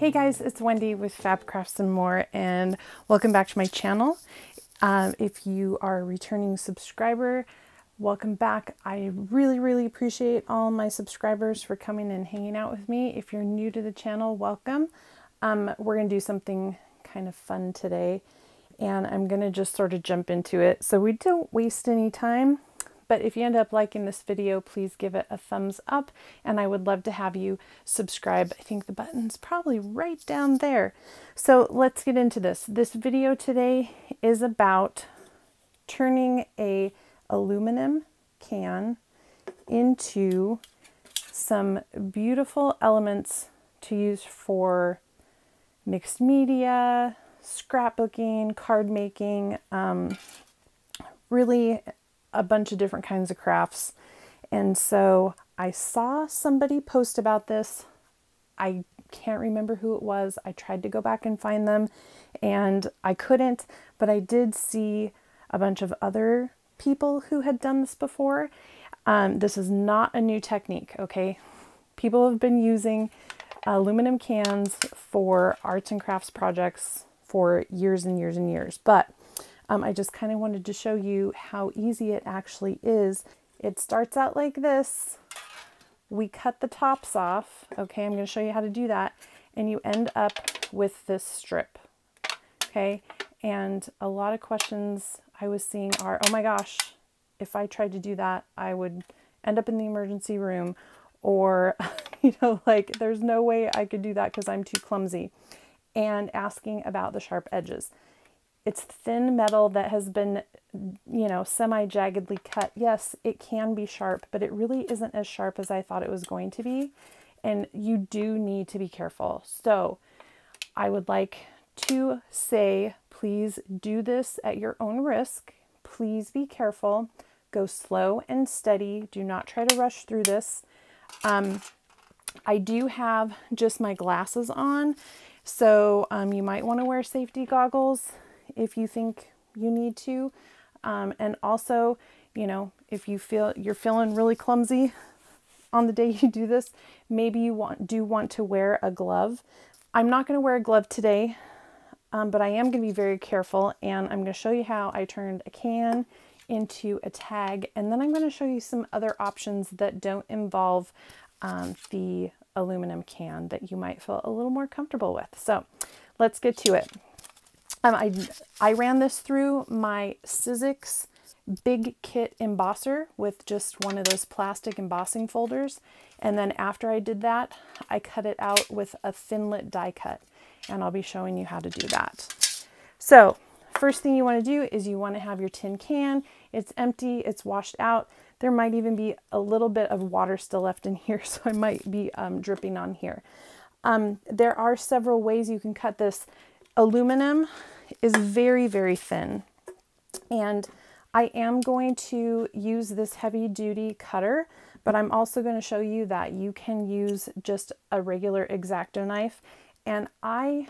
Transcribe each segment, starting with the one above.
Hey guys, it's Wendy with Fab Crafts and More, and welcome back to my channel. Um, if you are a returning subscriber, welcome back. I really, really appreciate all my subscribers for coming and hanging out with me. If you're new to the channel, welcome. Um, we're going to do something kind of fun today, and I'm going to just sort of jump into it so we don't waste any time. But if you end up liking this video, please give it a thumbs up. And I would love to have you subscribe. I think the button's probably right down there. So let's get into this. This video today is about turning a aluminum can into some beautiful elements to use for mixed media, scrapbooking, card making, um, really a bunch of different kinds of crafts. And so I saw somebody post about this. I can't remember who it was. I tried to go back and find them and I couldn't, but I did see a bunch of other people who had done this before. Um, this is not a new technique, okay? People have been using aluminum cans for arts and crafts projects for years and years and years, but um, I just kind of wanted to show you how easy it actually is. It starts out like this. We cut the tops off. Okay, I'm going to show you how to do that. And you end up with this strip. Okay, and a lot of questions I was seeing are, oh my gosh, if I tried to do that, I would end up in the emergency room. Or, you know, like there's no way I could do that because I'm too clumsy. And asking about the sharp edges. It's thin metal that has been, you know, semi jaggedly cut. Yes, it can be sharp, but it really isn't as sharp as I thought it was going to be. And you do need to be careful. So I would like to say, please do this at your own risk. Please be careful. Go slow and steady. Do not try to rush through this. Um, I do have just my glasses on, so um, you might want to wear safety goggles if you think you need to. Um, and also, you know, if you feel you're feeling really clumsy on the day you do this, maybe you want do want to wear a glove. I'm not going to wear a glove today, um, but I am going to be very careful and I'm going to show you how I turned a can into a tag and then I'm going to show you some other options that don't involve um, the aluminum can that you might feel a little more comfortable with. So let's get to it. Um, I, I ran this through my Sizzix Big Kick embosser with just one of those plastic embossing folders. And then after I did that, I cut it out with a Thinlit die cut. And I'll be showing you how to do that. So first thing you want to do is you want to have your tin can. It's empty, it's washed out. There might even be a little bit of water still left in here, so I might be um, dripping on here. Um, there are several ways you can cut this. Aluminum is very, very thin. And I am going to use this heavy duty cutter, but I'm also going to show you that you can use just a regular X-Acto knife. And I,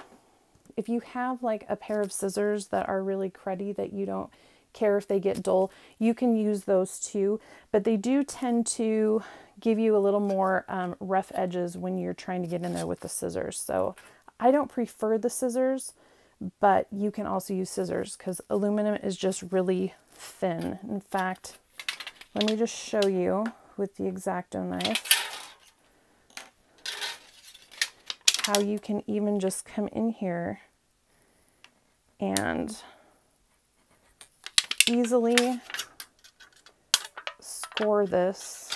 if you have like a pair of scissors that are really cruddy that you don't care if they get dull, you can use those too. But they do tend to give you a little more um, rough edges when you're trying to get in there with the scissors. So I don't prefer the scissors, but you can also use scissors because aluminum is just really thin. In fact, let me just show you with the X-Acto knife how you can even just come in here and easily score this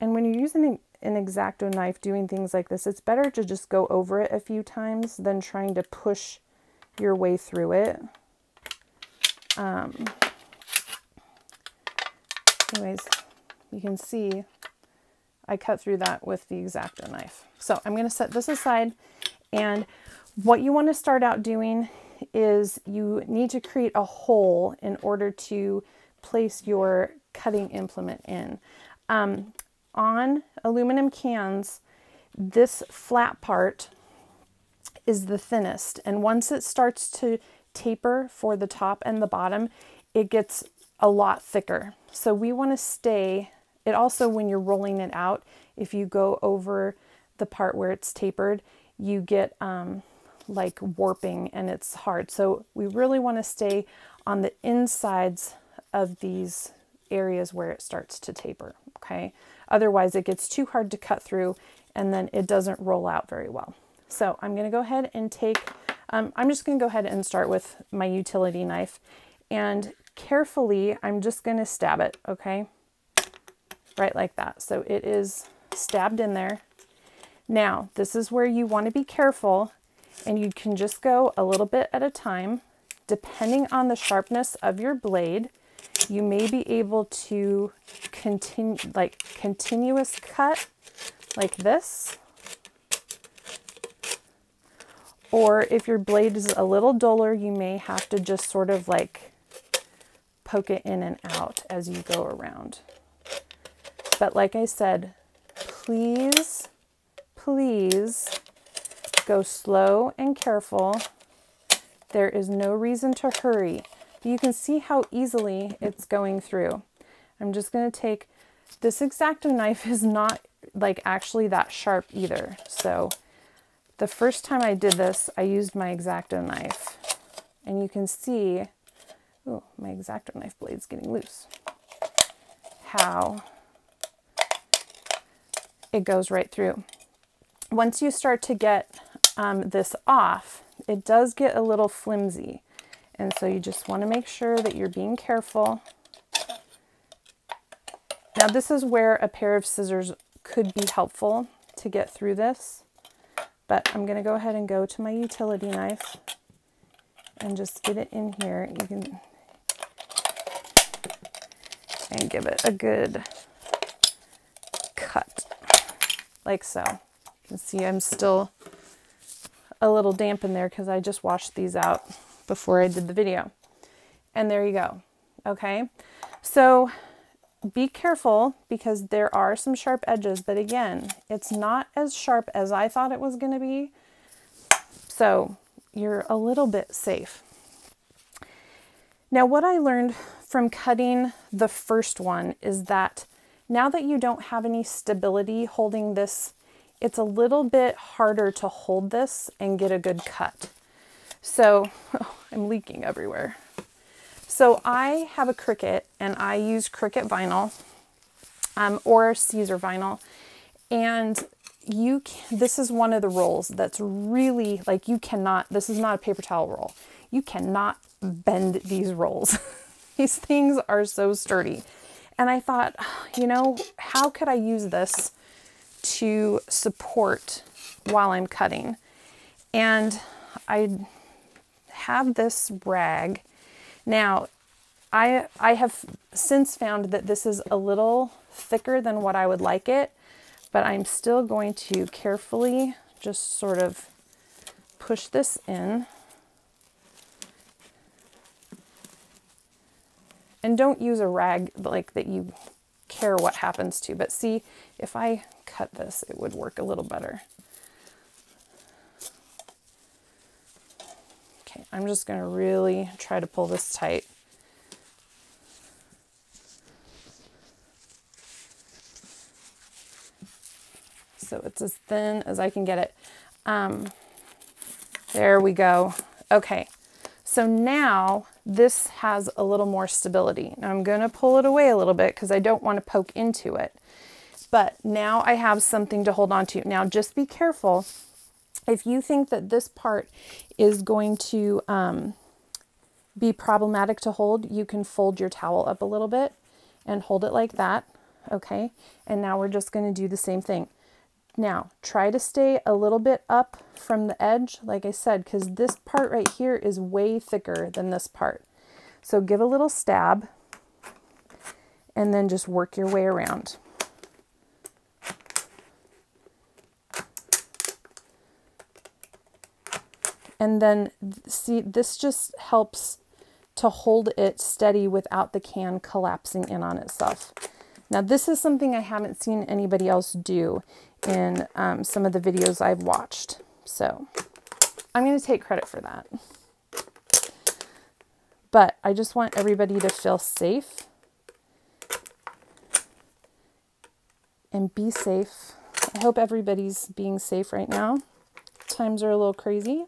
and when you're using an X-Acto knife doing things like this, it's better to just go over it a few times than trying to push your way through it. Um, anyways, you can see I cut through that with the X-Acto knife. So I'm going to set this aside and what you want to start out doing is you need to create a hole in order to place your cutting implement in. Um, on aluminum cans, this flat part is the thinnest. And once it starts to taper for the top and the bottom, it gets a lot thicker. So we want to stay it also, when you're rolling it out, if you go over the part where it's tapered, you get um, like warping and it's hard. So we really want to stay on the insides of these areas where it starts to taper, okay? Otherwise it gets too hard to cut through and then it doesn't roll out very well. So I'm gonna go ahead and take, um, I'm just gonna go ahead and start with my utility knife and carefully, I'm just gonna stab it, okay? Right like that. So it is stabbed in there. Now, this is where you wanna be careful and you can just go a little bit at a time. Depending on the sharpness of your blade, you may be able to continue like continuous cut like this. Or if your blade is a little duller, you may have to just sort of like poke it in and out as you go around. But like I said, please, please go slow and careful. There is no reason to hurry. You can see how easily it's going through. I'm just going to take, this X-Acto knife is not like actually that sharp either. So the first time I did this, I used my X-Acto knife and you can see, oh, my X-Acto knife blade's getting loose, how it goes right through. Once you start to get um, this off, it does get a little flimsy. And so you just want to make sure that you're being careful. Now this is where a pair of scissors could be helpful to get through this. But I'm going to go ahead and go to my utility knife and just get it in here. You can and give it a good cut like so. You can see I'm still a little damp in there because I just washed these out before I did the video. And there you go. Okay. So be careful because there are some sharp edges, but again, it's not as sharp as I thought it was going to be. So you're a little bit safe. Now, what I learned from cutting the first one is that now that you don't have any stability holding this, it's a little bit harder to hold this and get a good cut. So I'm leaking everywhere. So I have a Cricut and I use Cricut vinyl um, or Siser vinyl. And you can, this is one of the rolls that's really like you cannot, this is not a paper towel roll. You cannot bend these rolls. these things are so sturdy. And I thought, you know, how could I use this to support while I'm cutting? And I have this rag. Now, I, I have since found that this is a little thicker than what I would like it, but I'm still going to carefully just sort of push this in. And don't use a rag like that you care what happens to, but see, if I cut this, it would work a little better. Okay, I'm just going to really try to pull this tight. So it's as thin as I can get it. Um, there we go. Okay, so now this has a little more stability. Now I'm going to pull it away a little bit because I don't want to poke into it. But now I have something to hold on to. Now just be careful if you think that this part is going to um, be problematic to hold, you can fold your towel up a little bit and hold it like that. Okay. And now we're just going to do the same thing. Now try to stay a little bit up from the edge, like I said, because this part right here is way thicker than this part. So give a little stab and then just work your way around. And then see, this just helps to hold it steady without the can collapsing in on itself. Now this is something I haven't seen anybody else do in um, some of the videos I've watched. So I'm going to take credit for that. But I just want everybody to feel safe and be safe. I hope everybody's being safe right now. Times are a little crazy.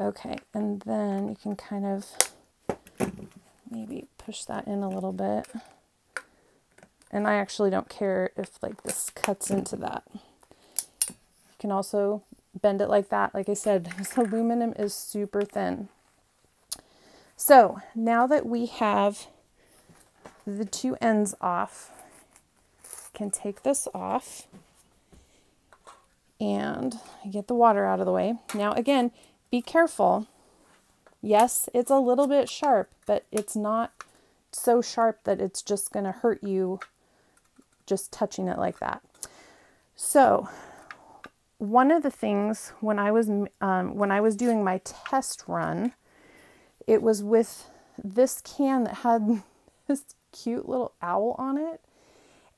Okay, and then you can kind of maybe push that in a little bit. And I actually don't care if like this cuts into that. You can also bend it like that. Like I said, this aluminum is super thin. So now that we have the two ends off, can take this off and get the water out of the way. Now again, be careful. Yes, it's a little bit sharp, but it's not so sharp that it's just going to hurt you just touching it like that. So, one of the things when I was um, when I was doing my test run, it was with this can that had this cute little owl on it,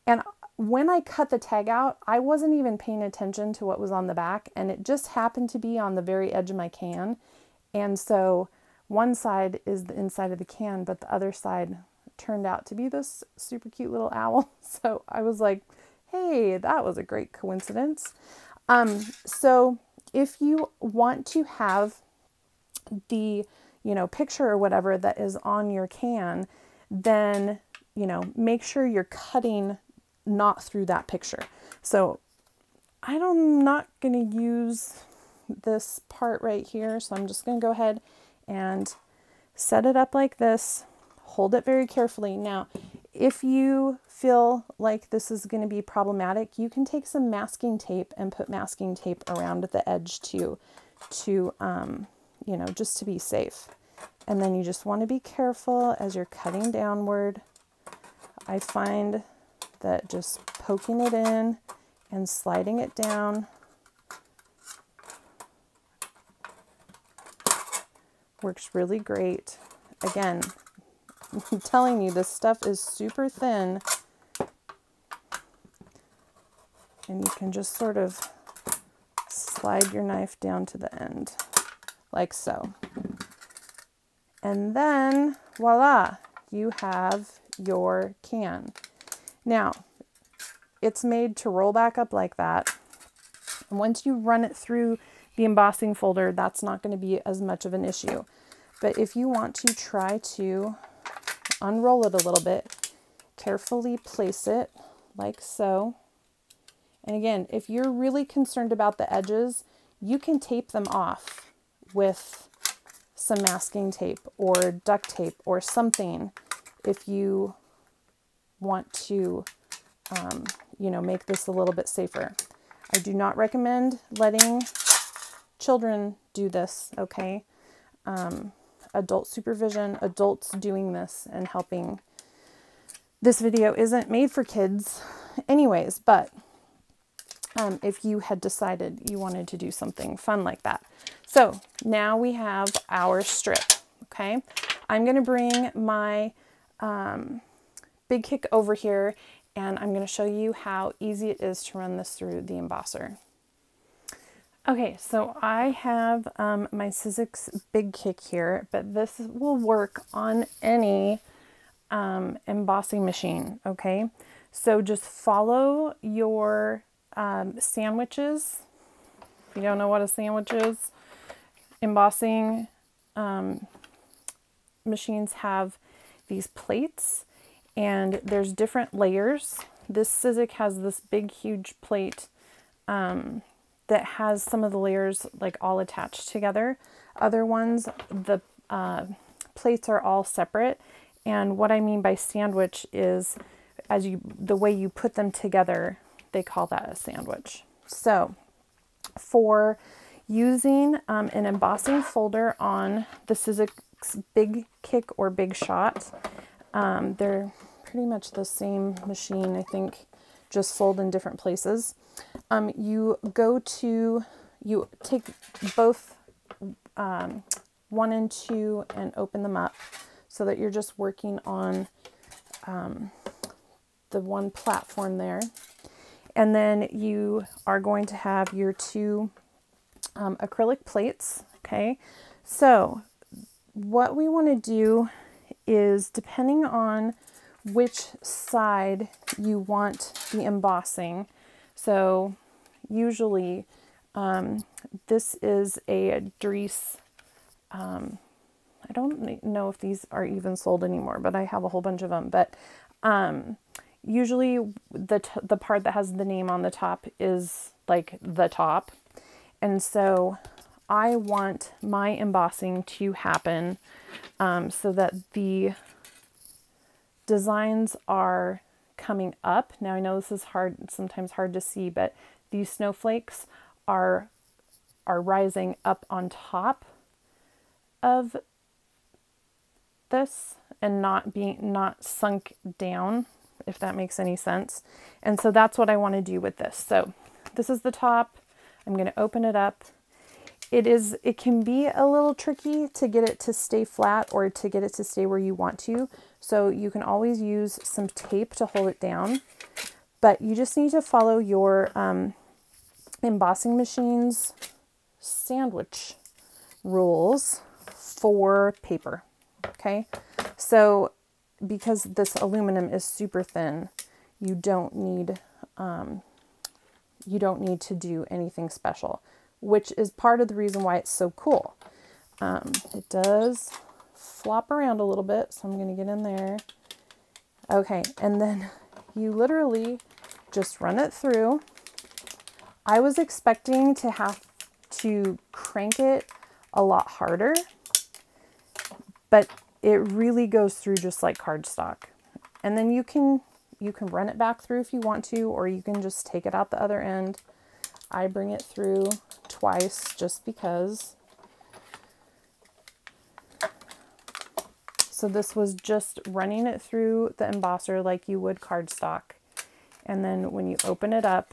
and when I cut the tag out, I wasn't even paying attention to what was on the back, and it just happened to be on the very edge of my can, and so one side is the inside of the can, but the other side turned out to be this super cute little owl. So I was like, hey, that was a great coincidence. Um, so if you want to have the, you know, picture or whatever that is on your can, then, you know, make sure you're cutting not through that picture. So I'm not going to use this part right here. So I'm just going to go ahead and set it up like this hold it very carefully. Now, if you feel like this is going to be problematic, you can take some masking tape and put masking tape around the edge too, to, um, you know, just to be safe. And then you just want to be careful as you're cutting downward. I find that just poking it in and sliding it down works really great. Again, I'm telling you, this stuff is super thin. And you can just sort of slide your knife down to the end, like so. And then, voila, you have your can. Now, it's made to roll back up like that. And once you run it through the embossing folder, that's not going to be as much of an issue. But if you want to try to unroll it a little bit, carefully place it like so. And again, if you're really concerned about the edges, you can tape them off with some masking tape or duct tape or something if you want to, um, you know, make this a little bit safer. I do not recommend letting children do this, okay? Um, adult supervision, adults doing this and helping. This video isn't made for kids, anyways, but um, if you had decided you wanted to do something fun like that. So now we have our strip, okay? I'm going to bring my um, big kick over here and I'm going to show you how easy it is to run this through the embosser. Okay, so I have um, my Sizzix Big Kick here, but this will work on any um, embossing machine, okay? So just follow your um, sandwiches. If you don't know what a sandwich is, embossing um, machines have these plates and there's different layers. This Sizzix has this big, huge plate um, that has some of the layers like all attached together. Other ones, the uh, plates are all separate. And what I mean by sandwich is as you the way you put them together, they call that a sandwich. So for using um, an embossing folder on the Sizzix Big Kick or Big Shot, um, they're pretty much the same machine, I think, just sold in different places um, you go to, you take both um, one and two and open them up so that you're just working on um, the one platform there. And then you are going to have your two um, acrylic plates. Okay, so what we want to do is depending on which side you want the embossing. So usually um, this is a Darice, um, I don't know if these are even sold anymore, but I have a whole bunch of them. But um, usually the, the part that has the name on the top is like the top. And so I want my embossing to happen um, so that the designs are coming up. Now I know this is hard, sometimes hard to see, but these snowflakes are are rising up on top of this and not being not sunk down if that makes any sense. And so that's what I want to do with this. So this is the top. I'm going to open it up. It is it can be a little tricky to get it to stay flat or to get it to stay where you want to. So you can always use some tape to hold it down. But you just need to follow your um, embossing machine's sandwich rules for paper. Okay, so because this aluminum is super thin, you don't need um, you don't need to do anything special, which is part of the reason why it's so cool. Um, it does flop around a little bit, so I'm going to get in there. Okay, and then you literally just run it through. I was expecting to have to crank it a lot harder, but it really goes through just like cardstock. And then you can you can run it back through if you want to, or you can just take it out the other end. I bring it through twice just because. So this was just running it through the embosser like you would cardstock. And then when you open it up,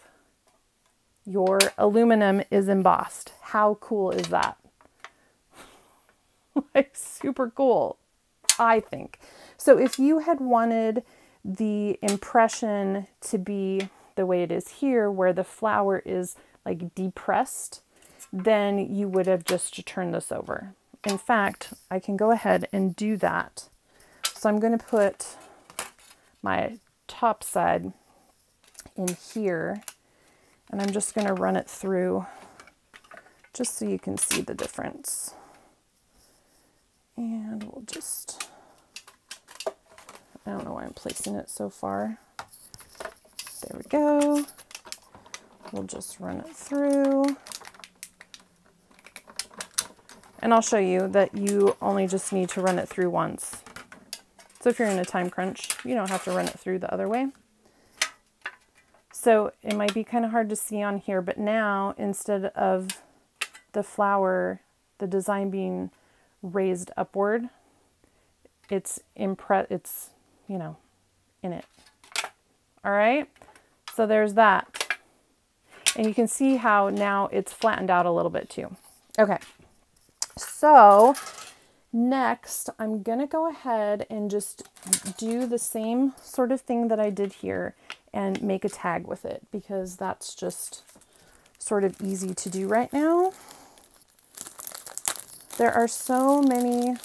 your aluminum is embossed. How cool is that? like super cool, I think. So if you had wanted the impression to be the way it is here, where the flower is like depressed, then you would have just turned this over. In fact, I can go ahead and do that. So I'm going to put my top side in here and I'm just going to run it through just so you can see the difference. And we'll just I don't know why I'm placing it so far. There we go. We'll just run it through. And I'll show you that you only just need to run it through once. So if you're in a time crunch, you don't have to run it through the other way. So it might be kind of hard to see on here, but now instead of the flower, the design being raised upward, it's impre it's you know, in it. All right, so there's that. And you can see how now it's flattened out a little bit too. Okay, so next I'm gonna go ahead and just do the same sort of thing that I did here and make a tag with it because that's just sort of easy to do right now. There are so many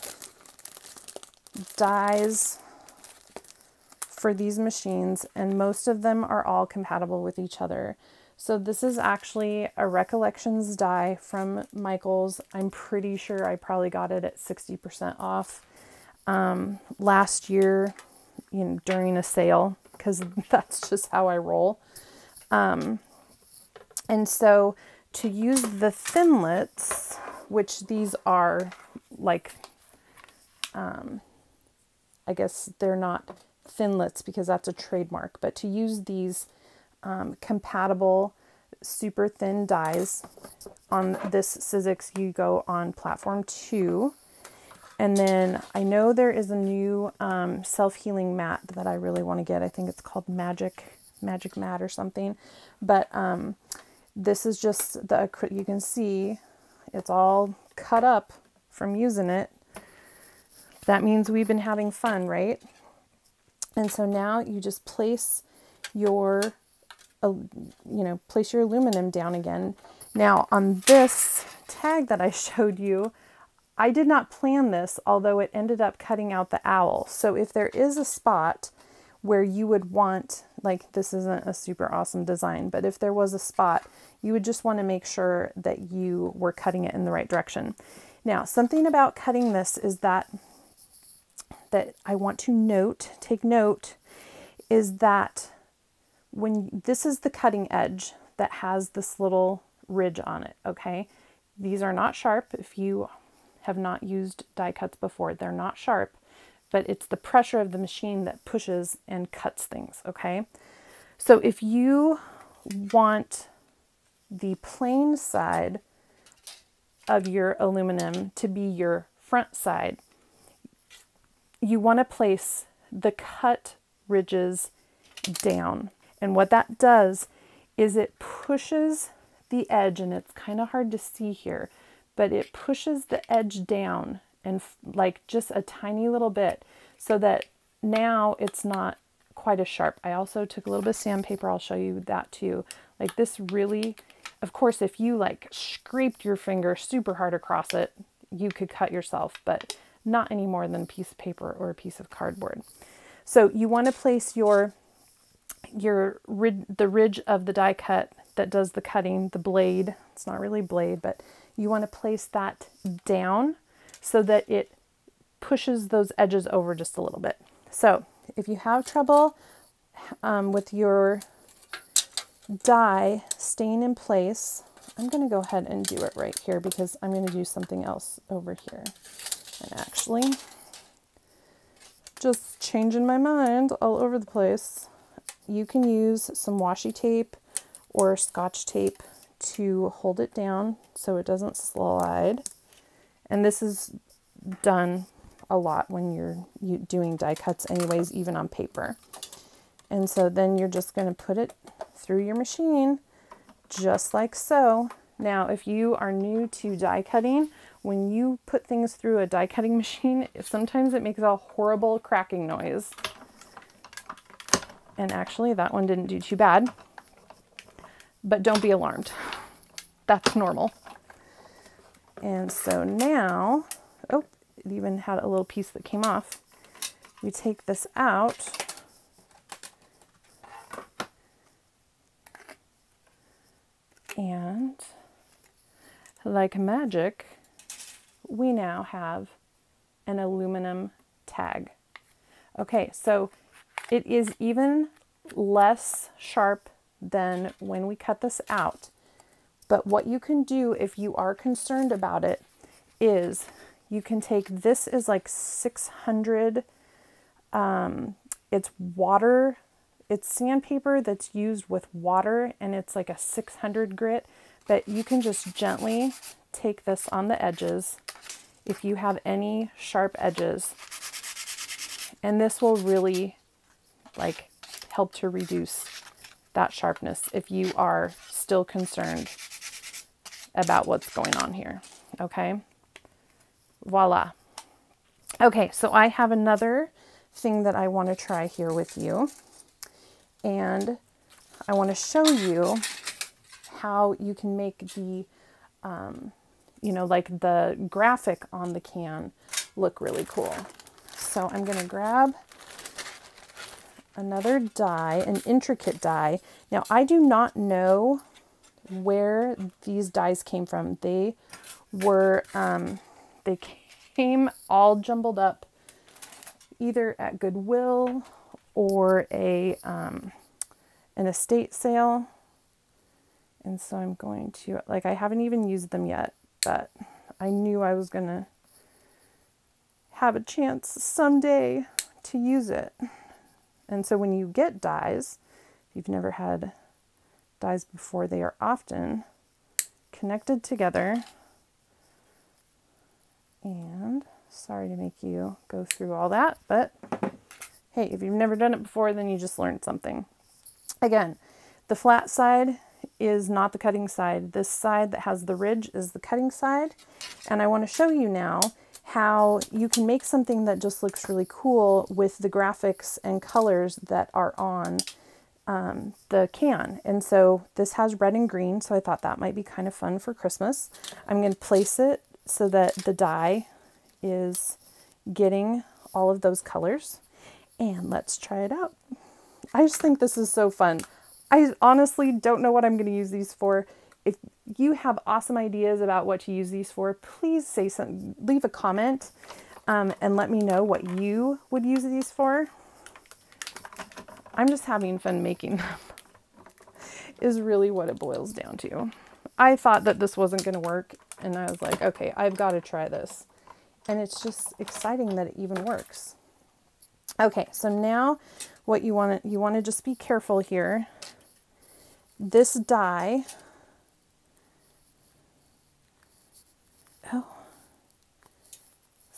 dies for these machines, and most of them are all compatible with each other. So this is actually a Recollections die from Michaels. I'm pretty sure I probably got it at 60% off um, last year you know, during a sale because that's just how I roll. Um, and so to use the Thinlits, which these are like, um, I guess they're not Thinlits because that's a trademark, but to use these um, compatible super thin dies on this Sizzix, you go on platform two. And then I know there is a new um, self-healing mat that I really want to get. I think it's called Magic Magic Mat or something. But um, this is just the you can see it's all cut up from using it. That means we've been having fun, right? And so now you just place your, you know, place your aluminum down again. Now on this tag that I showed you, I did not plan this, although it ended up cutting out the owl. So if there is a spot where you would want, like, this isn't a super awesome design, but if there was a spot, you would just want to make sure that you were cutting it in the right direction. Now, something about cutting this is that that I want to note, take note, is that when this is the cutting edge that has this little ridge on it, okay? These are not sharp. If you have not used die cuts before, they're not sharp, but it's the pressure of the machine that pushes and cuts things, okay? So if you want the plain side of your aluminum to be your front side, you want to place the cut ridges down. And what that does is it pushes the edge, and it's kind of hard to see here, but it pushes the edge down and like just a tiny little bit so that now it's not quite as sharp. I also took a little bit of sandpaper. I'll show you that too. Like this really, of course, if you like scraped your finger super hard across it, you could cut yourself, but not any more than a piece of paper or a piece of cardboard. So you want to place your your rid, the ridge of the die cut that does the cutting, the blade. It's not really blade, but you want to place that down so that it pushes those edges over just a little bit. So if you have trouble um, with your die staying in place, I'm going to go ahead and do it right here because I'm going to do something else over here. And actually, just changing my mind all over the place, you can use some washi tape or scotch tape to hold it down so it doesn't slide. And this is done a lot when you're doing die cuts anyways, even on paper. And so then you're just going to put it through your machine just like so. Now, if you are new to die cutting, when you put things through a die cutting machine, sometimes it makes a horrible cracking noise. And actually, that one didn't do too bad. But don't be alarmed. That's normal. And so now, oh, it even had a little piece that came off. We take this out. And like magic, we now have an aluminum tag. Okay, so it is even less sharp than when we cut this out. But what you can do if you are concerned about it is you can take this is like 600 um, it's water it's sandpaper that's used with water and it's like a 600 grit but you can just gently take this on the edges if you have any sharp edges. And this will really like help to reduce that sharpness if you are still concerned about what's going on here. Okay. Voila. Okay, so I have another thing that I want to try here with you. And I want to show you how you can make the um, you know, like the graphic on the can look really cool. So I'm going to grab another die, an intricate die. Now I do not know where these dies came from. They were, um, they came all jumbled up either at Goodwill or a, um, an estate sale. And so I'm going to, like, I haven't even used them yet but I knew I was going to have a chance someday to use it. And so when you get dies, if you've never had dies before, they are often connected together. And sorry to make you go through all that, but hey, if you've never done it before, then you just learned something. Again, the flat side is not the cutting side. This side that has the ridge is the cutting side. And I want to show you now how you can make something that just looks really cool with the graphics and colors that are on um, the can. And so this has red and green, so I thought that might be kind of fun for Christmas. I'm going to place it so that the die is getting all of those colors. and let's try it out. I just think this is so fun. I honestly don't know what I'm going to use these for. If you have awesome ideas about what to use these for, please say some, leave a comment um, and let me know what you would use these for. I'm just having fun making them, is really what it boils down to. I thought that this wasn't going to work, and I was like, okay, I've got to try this. And it's just exciting that it even works. Okay, so now what you want to you want to just be careful here. This die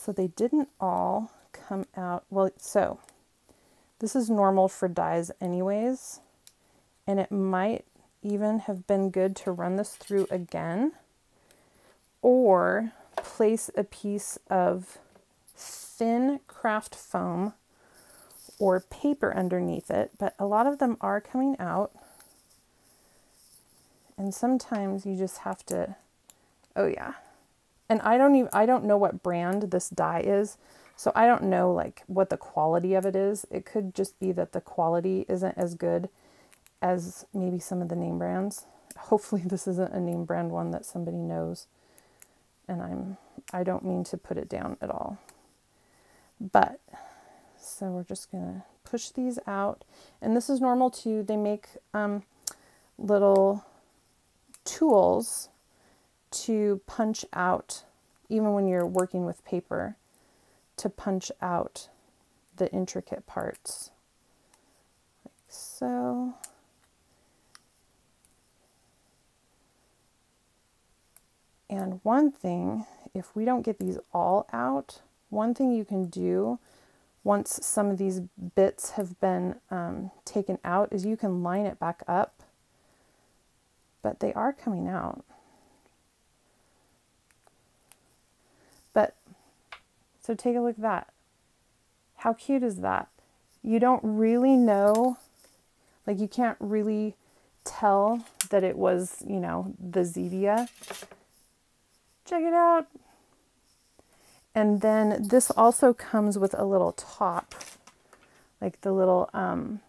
So they didn't all come out. Well, so this is normal for dies anyways, and it might even have been good to run this through again or place a piece of thin craft foam or paper underneath it, but a lot of them are coming out. And sometimes you just have to, oh yeah. And I don't even, I don't know what brand this die is. So I don't know like what the quality of it is. It could just be that the quality isn't as good as maybe some of the name brands. Hopefully this isn't a name brand one that somebody knows. And I'm I don't mean to put it down at all. But so we're just going to push these out. And this is normal too. They make um, little tools to punch out, even when you're working with paper, to punch out the intricate parts. Like so. And one thing, if we don't get these all out, one thing you can do once some of these bits have been um, taken out is you can line it back up, but they are coming out. But so take a look at that. How cute is that? You don't really know, like you can't really tell that it was, you know, the Zevia. Check it out. And then this also comes with a little top, like the little um,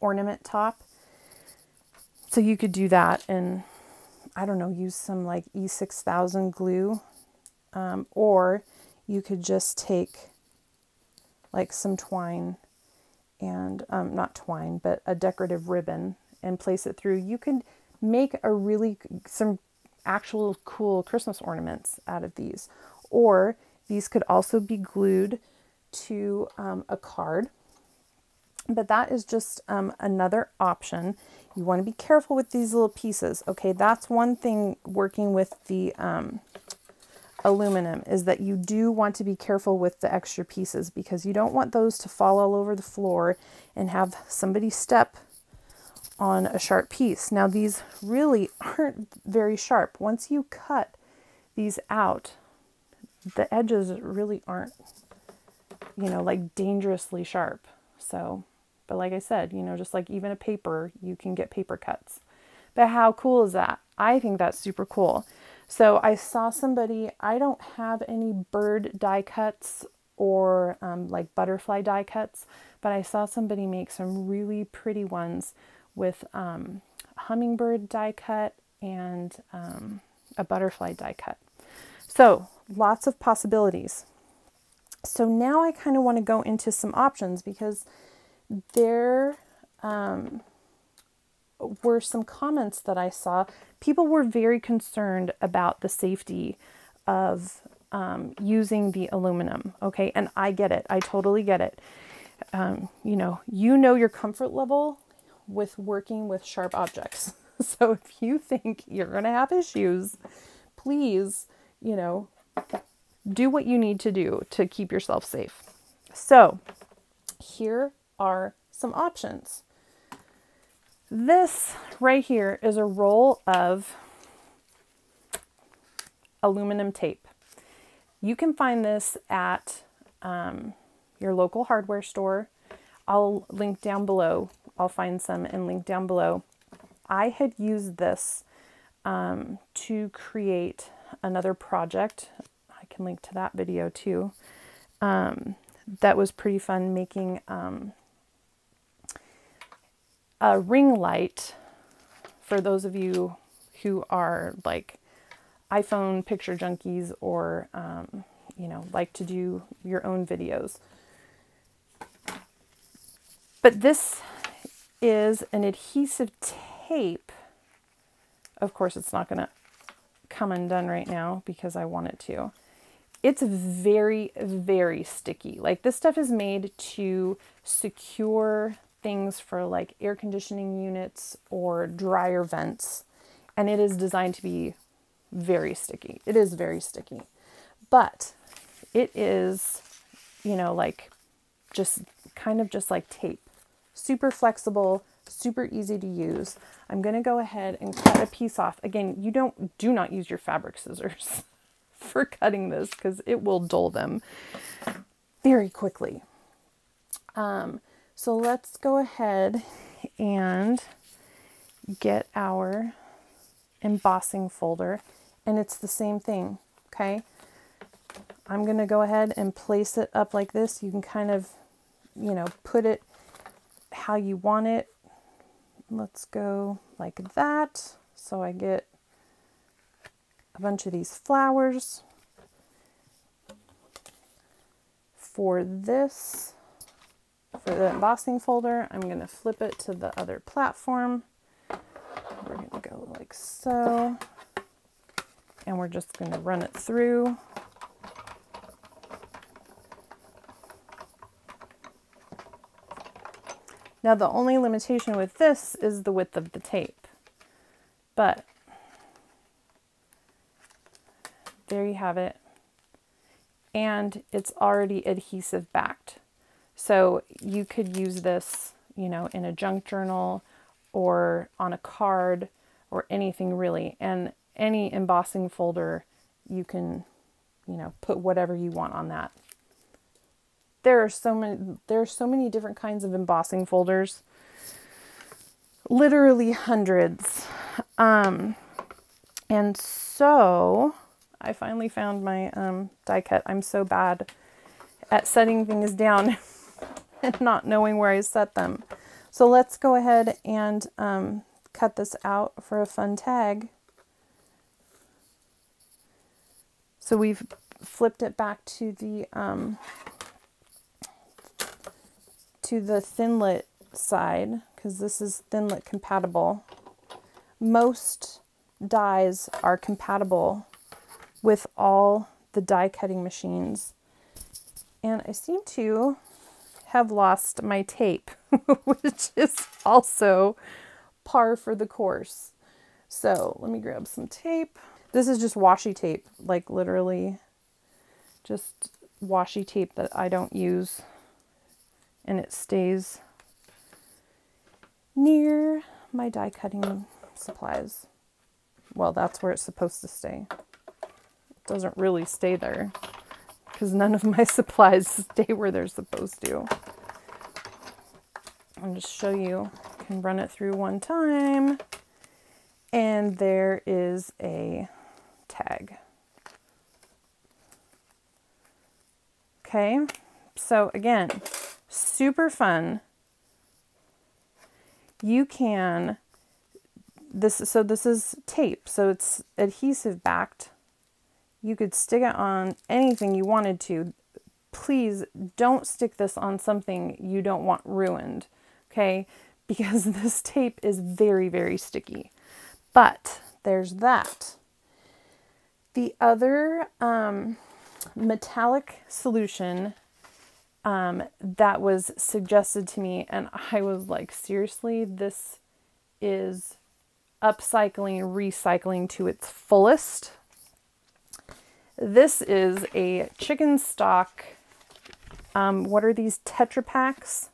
ornament top. So you could do that and I don't know, use some like E6000 glue. Um, or you could just take like some twine and um, not twine, but a decorative ribbon and place it through. You could make a really some actual cool Christmas ornaments out of these or these could also be glued to um, a card. But that is just um, another option. You want to be careful with these little pieces. Okay, that's one thing working with the um, aluminum is that you do want to be careful with the extra pieces because you don't want those to fall all over the floor and have somebody step on a sharp piece. Now these really aren't very sharp. Once you cut these out, the edges really aren't, you know, like dangerously sharp. So, but like I said, you know, just like even a paper, you can get paper cuts. But how cool is that? I think that's super cool. So I saw somebody, I don't have any bird die cuts or um, like butterfly die cuts, but I saw somebody make some really pretty ones with um, hummingbird die cut and um, a butterfly die cut. So lots of possibilities. So now I kind of want to go into some options because there um, were some comments that I saw. People were very concerned about the safety of um, using the aluminum. Okay, and I get it. I totally get it. Um, you know, you know your comfort level with working with sharp objects. So if you think you're going to have issues, please you know, do what you need to do to keep yourself safe. So, here are some options. This right here is a roll of aluminum tape. You can find this at um, your local hardware store. I'll link down below. I'll find some and link down below. I had used this um, to create another project. I can link to that video too. Um, that was pretty fun making um, a ring light for those of you who are like iPhone picture junkies or, um, you know, like to do your own videos. But this is an adhesive tape. Of course, it's not going to come undone right now because I want it to. It's very, very sticky. Like this stuff is made to secure things for like air conditioning units or dryer vents. And it is designed to be very sticky. It is very sticky. But it is, you know, like just kind of just like tape. Super flexible, super easy to use. I'm going to go ahead and cut a piece off. Again, you don't do not use your fabric scissors for cutting this because it will dull them very quickly. Um, so let's go ahead and get our embossing folder and it's the same thing, okay? I'm going to go ahead and place it up like this. You can kind of, you know, put it how you want it. Let's go like that. So I get a bunch of these flowers. For this, for the embossing folder, I'm going to flip it to the other platform. We're going to go like so. And we're just going to run it through. Now the only limitation with this is the width of the tape. But there you have it. And it's already adhesive backed. So you could use this, you know, in a junk journal or on a card or anything really. And any embossing folder, you can, you know, put whatever you want on that. There are so many there are so many different kinds of embossing folders. Literally hundreds. Um, and so I finally found my um, die cut. I'm so bad at setting things down and not knowing where I set them. So let's go ahead and um, cut this out for a fun tag. So we've flipped it back to the um, to the Thinlit side because this is Thinlit compatible. Most dies are compatible with all the die cutting machines. And I seem to have lost my tape, which is also par for the course. So let me grab some tape. This is just washi tape, like literally just washi tape that I don't use. And it stays near my die cutting supplies. Well, that's where it's supposed to stay It doesn't really stay there because none of my supplies stay where they're supposed to. I'll just show you, I can run it through one time and there is a tag. Okay, so again, super fun. You can, this, so this is tape, so it's adhesive backed you could stick it on anything you wanted to. Please don't stick this on something you don't want ruined, okay? Because this tape is very, very sticky. But there's that. The other um, metallic solution um, that was suggested to me, and I was like, seriously, this is upcycling, recycling to its fullest. This is a chicken stock. Um, what are these Tetra Paks?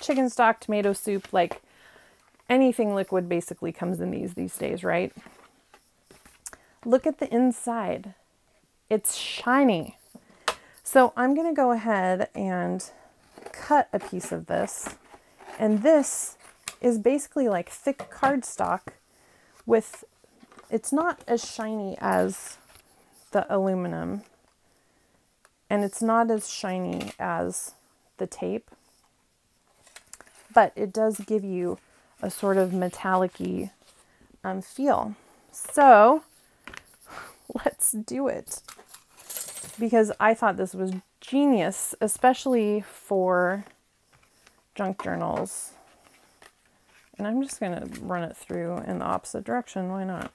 Chicken stock tomato soup, like anything liquid basically comes in these these days, right? Look at the inside. It's shiny. So I'm going to go ahead and cut a piece of this. And this is basically like thick cardstock with, it's not as shiny as the aluminum. and it's not as shiny as the tape, but it does give you a sort of metallic um, feel. So let's do it because I thought this was genius, especially for junk journals. And I'm just going to run it through in the opposite direction. Why not?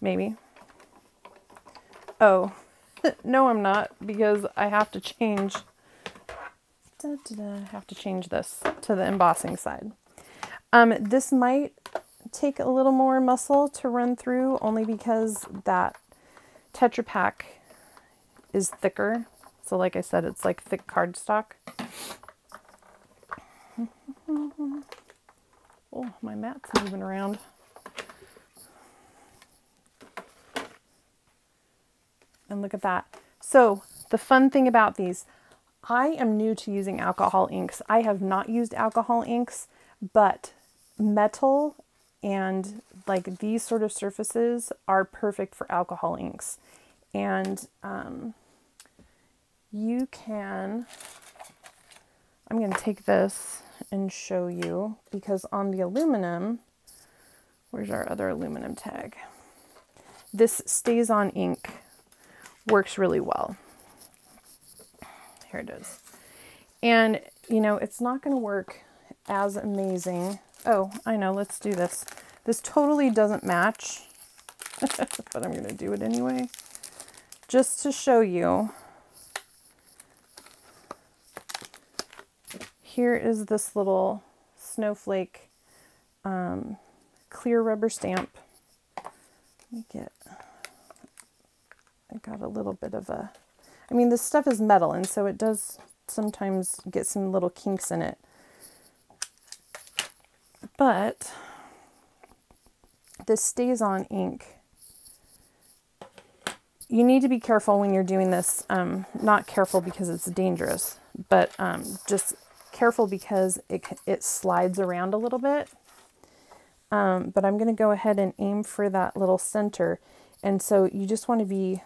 Maybe. Oh, no, I'm not because I have to change. Da, da, da, I have to change this to the embossing side. Um, this might take a little more muscle to run through only because that Tetra Pak is thicker. So like I said, it's like thick cardstock. oh, my mat's moving around. And look at that. So the fun thing about these, I am new to using alcohol inks. I have not used alcohol inks, but metal and like these sort of surfaces are perfect for alcohol inks. And um, you can, I'm going to take this and show you because on the aluminum, where's our other aluminum tag? This StazOn ink works really well. Here it is. And, you know, it's not going to work as amazing. Oh, I know. Let's do this. This totally doesn't match, but I'm going to do it anyway. Just to show you. Here is this little snowflake um, clear rubber stamp. Let me get I got a little bit of a, I mean, this stuff is metal, and so it does sometimes get some little kinks in it. But this StazOn ink. You need to be careful when you're doing this. Um, not careful because it's dangerous, but um, just careful because it, it slides around a little bit. Um, but I'm going to go ahead and aim for that little center. And so you just want to be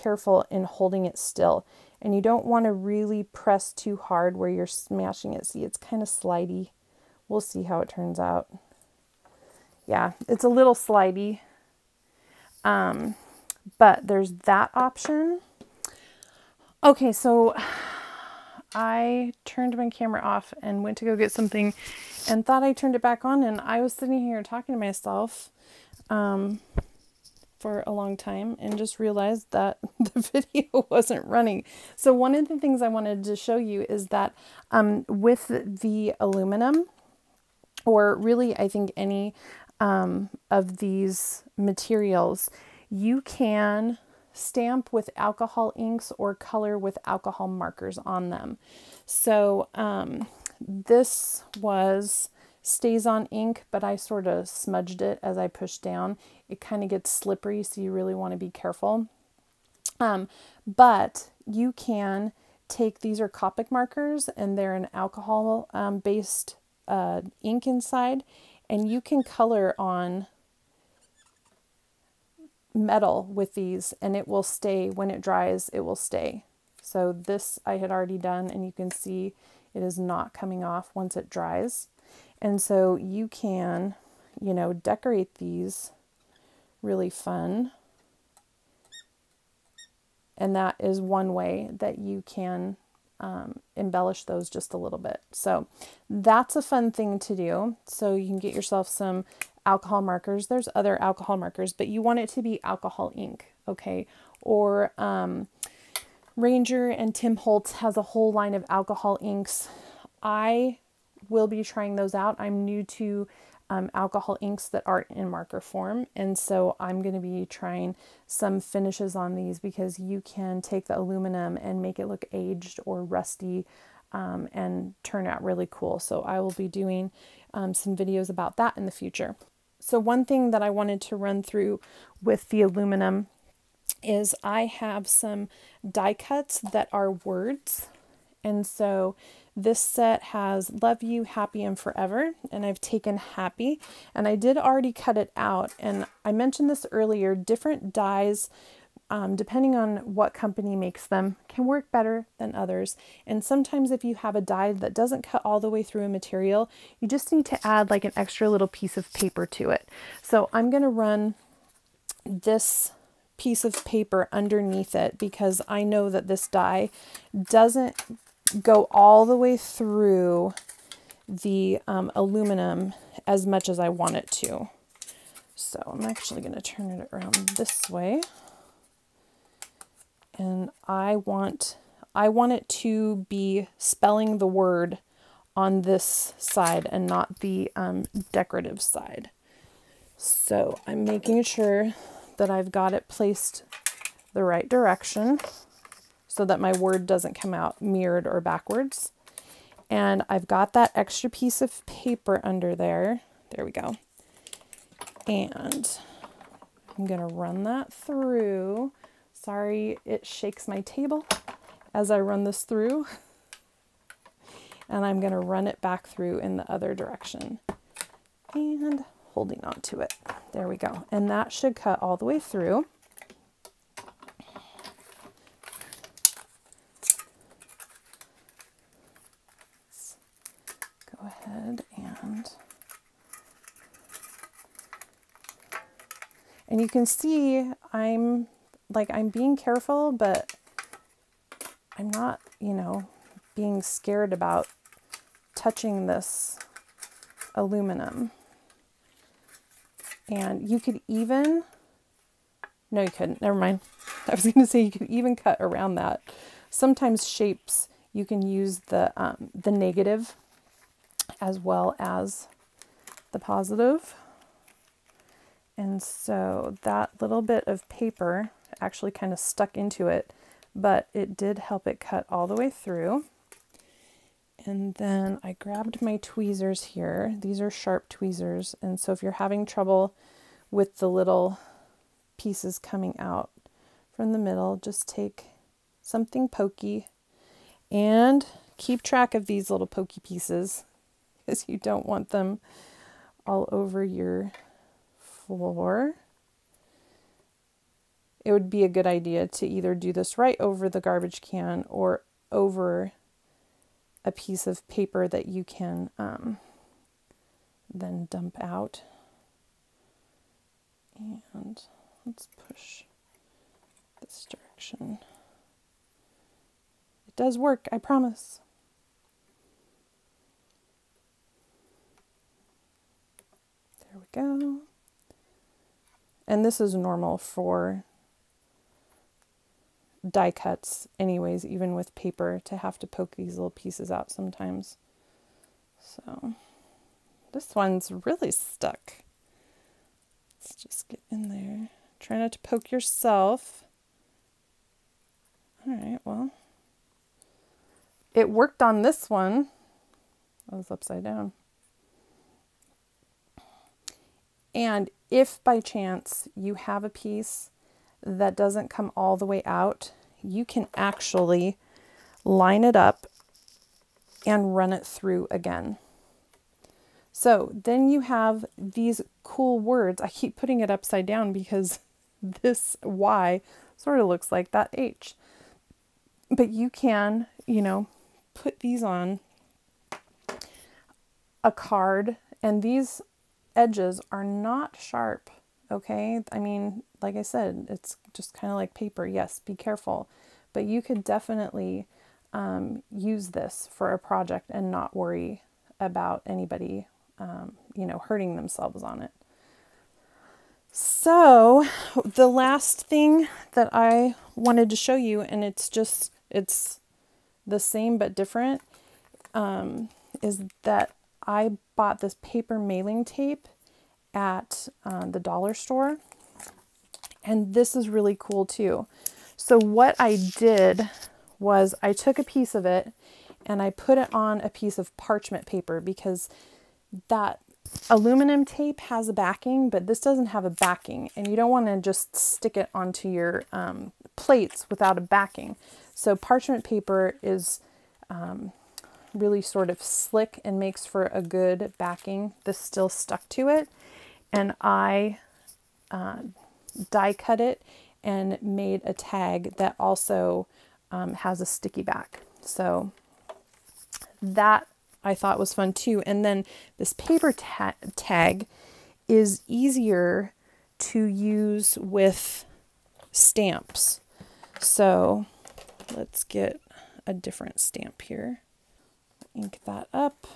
careful in holding it still. And you don't want to really press too hard where you're smashing it. See, it's kind of slidey. We'll see how it turns out. Yeah, it's a little slidey. Um, but there's that option. Okay, so I turned my camera off and went to go get something and thought I turned it back on and I was sitting here talking to myself. Um, for a long time and just realized that the video wasn't running. So one of the things I wanted to show you is that um, with the aluminum, or really I think any um, of these materials, you can stamp with alcohol inks or color with alcohol markers on them. So um, this was StazOn ink, but I sort of smudged it as I pushed down. It kind of gets slippery, so you really want to be careful. Um, but you can take these are Copic markers, and they're an alcohol um, based uh, ink inside, and you can color on metal with these, and it will stay when it dries. It will stay. So this I had already done, and you can see it is not coming off once it dries. And so you can, you know, decorate these really fun. And that is one way that you can um, embellish those just a little bit. So that's a fun thing to do. So you can get yourself some alcohol markers. There's other alcohol markers, but you want it to be alcohol ink, okay? Or um, Ranger and Tim Holtz has a whole line of alcohol inks. I will be trying those out. I'm new to um, alcohol inks that aren't in marker form, and so I'm going to be trying some finishes on these because you can take the aluminum and make it look aged or rusty um, and turn out really cool. So I will be doing um, some videos about that in the future. So one thing that I wanted to run through with the aluminum is I have some die cuts that are words. And so this set has love you, happy, and forever. And I've taken happy and I did already cut it out. And I mentioned this earlier different dies um, depending on what company makes them, can work better than others. And sometimes, if you have a die that doesn't cut all the way through a material, you just need to add like an extra little piece of paper to it. So, I'm going to run this piece of paper underneath it because I know that this die doesn't go all the way through the um, aluminum as much as I want it to. So I'm actually going to turn it around this way. And I want I want it to be spelling the word on this side and not the um, decorative side. So I'm making sure that I've got it placed the right direction so that my word doesn't come out mirrored or backwards. And I've got that extra piece of paper under there. There we go. And I'm going to run that through. Sorry, it shakes my table as I run this through. And I'm going to run it back through in the other direction. And holding on to it. There we go. And that should cut all the way through. go ahead and and you can see I'm like I'm being careful but I'm not you know being scared about touching this aluminum. And you could even no you couldn't never mind. I was going to say you could even cut around that. Sometimes shapes you can use the um, the negative as well as the positive. And so that little bit of paper actually kind of stuck into it, but it did help it cut all the way through. And then I grabbed my tweezers here. These are sharp tweezers. And so if you're having trouble with the little pieces coming out from the middle, just take something pokey and keep track of these little pokey pieces because you don't want them all over your floor. It would be a good idea to either do this right over the garbage can or over a piece of paper that you can um, then dump out. And let's push this direction. It does work, I promise. There we go. And this is normal for die cuts anyways, even with paper, to have to poke these little pieces out sometimes. So this one's really stuck. Let's just get in there. Try not to poke yourself. All right, well, it worked on this one. I was upside down. And if by chance you have a piece that doesn't come all the way out, you can actually line it up and run it through again. So then you have these cool words. I keep putting it upside down because this Y sort of looks like that H. But you can, you know, put these on a card, and these edges are not sharp, okay? I mean, like I said, it's just kind of like paper. Yes, be careful. But you could definitely um, use this for a project and not worry about anybody, um, you know, hurting themselves on it. So, the last thing that I wanted to show you, and it's just, it's the same but different, um, is that I bought this paper mailing tape at uh, the dollar store. And this is really cool too. So what I did was I took a piece of it and I put it on a piece of parchment paper because that aluminum tape has a backing, but this doesn't have a backing and you don't want to just stick it onto your um, plates without a backing. So parchment paper is um, really sort of slick and makes for a good backing. This still stuck to it. And I uh, die cut it and made a tag that also um, has a sticky back. So that I thought was fun too. And then this paper ta tag is easier to use with stamps. So let's get a different stamp here. Ink that up.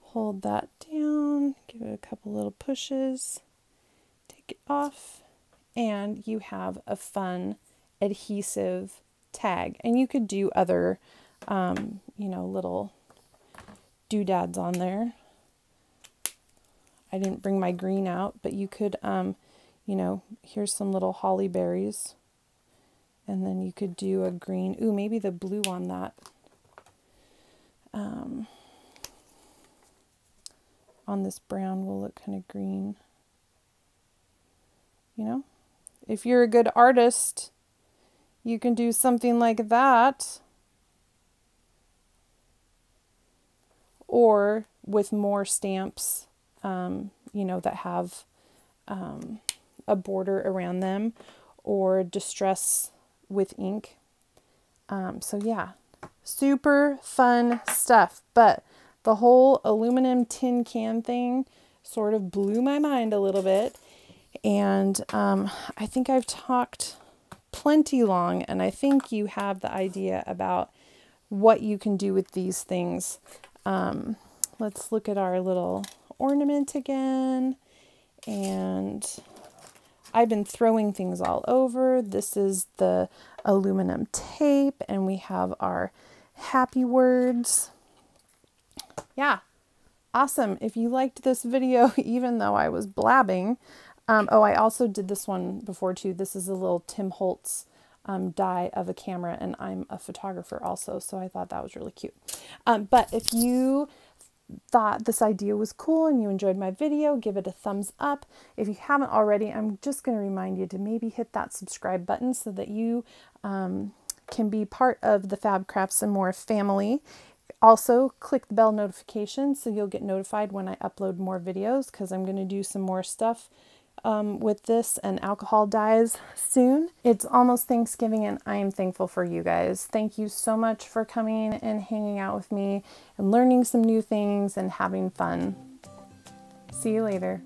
Hold that down, give it a couple little pushes, take it off, and you have a fun adhesive tag. And you could do other, um, you know, little doodads on there. I didn't bring my green out, but you could, um, you know, here's some little holly berries. And then you could do a green. Ooh, maybe the blue on that. Um, on this brown will look kind of green. You know, if you're a good artist, you can do something like that. Or with more stamps, um, you know, that have um, a border around them, or distress with ink. Um, so, yeah, super fun stuff. But the whole aluminum tin can thing sort of blew my mind a little bit. And um, I think I've talked plenty long, and I think you have the idea about what you can do with these things. Um, let's look at our little ornament again. And I've been throwing things all over. This is the aluminum tape, and we have our happy words yeah, awesome. If you liked this video, even though I was blabbing, um, oh, I also did this one before too. This is a little Tim Holtz um, die of a camera, and I'm a photographer also, so I thought that was really cute. Um, but if you thought this idea was cool and you enjoyed my video, give it a thumbs up. If you haven't already, I'm just going to remind you to maybe hit that subscribe button so that you um, can be part of the Fab Crafts and More family. Also, click the bell notification so you'll get notified when I upload more videos because I'm going to do some more stuff um, with this and alcohol dyes soon. It's almost Thanksgiving and I am thankful for you guys. Thank you so much for coming and hanging out with me and learning some new things and having fun. See you later.